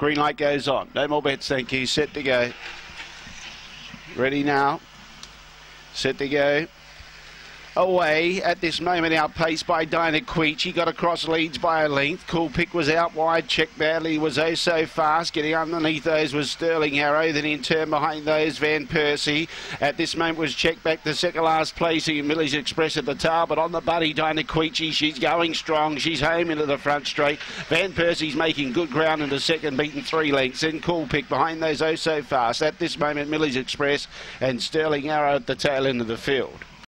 Green light goes on. No more bets, thank you. Set to go. Ready now. Set to go away at this moment, outpaced by Dinah Queechy. Got across leads by a length. Cool Pick was out wide. Check Badly was oh so fast. Getting underneath those was Sterling Arrow. Then in turn behind those, Van Percy. At this moment was checked back the second last placing in Millie's Express at the tail. But on the buddy, Dinah Queechy, she's going strong. She's home into the front straight. Van Percy's making good ground into second, beaten three lengths. Then Cool Pick behind those oh so fast. At this moment, Millie's Express and Sterling Arrow at the tail end of the field.